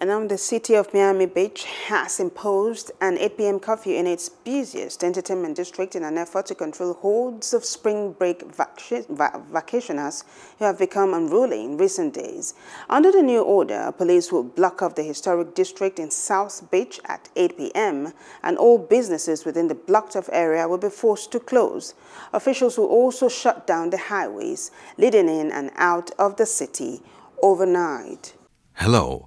And now the city of Miami Beach has imposed an 8 p.m. curfew in its busiest entertainment district in an effort to control hordes of spring break vacationers who have become unruly in recent days. Under the new order, police will block off the historic district in South Beach at 8 p.m. and all businesses within the blocked off area will be forced to close. Officials will also shut down the highways leading in and out of the city overnight. Hello.